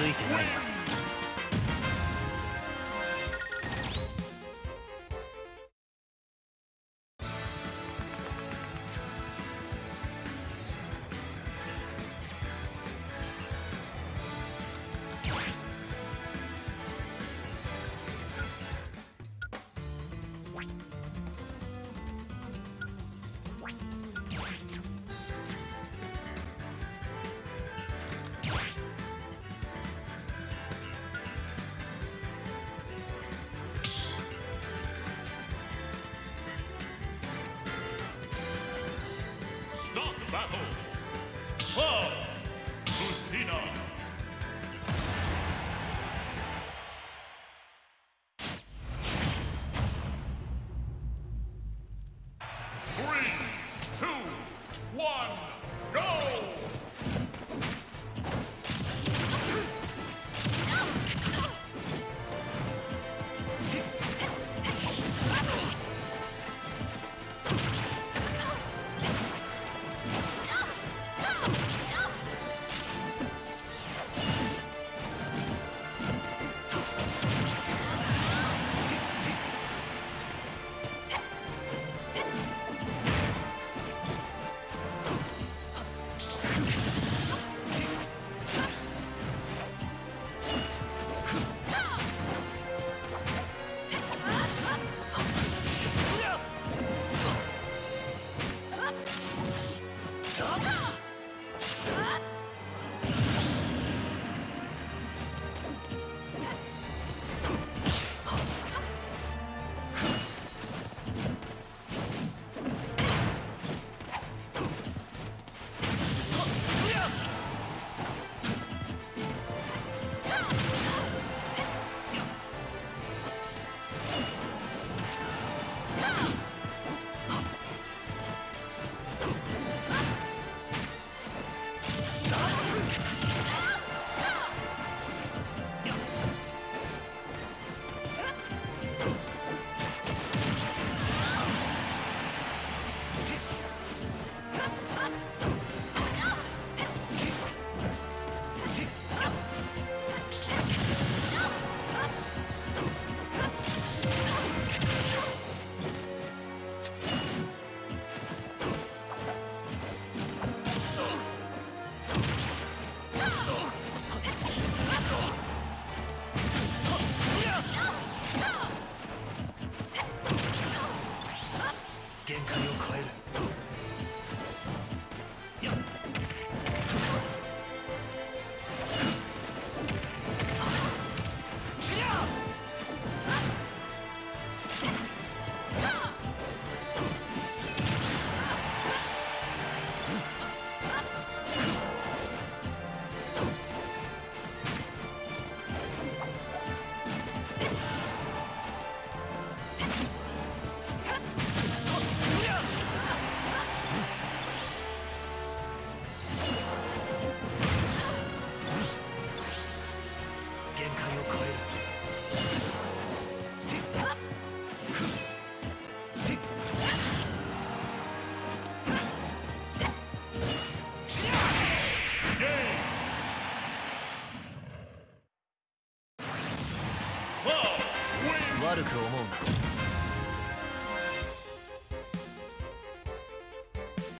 ついてないな。one. 限界を超える。悪く思うな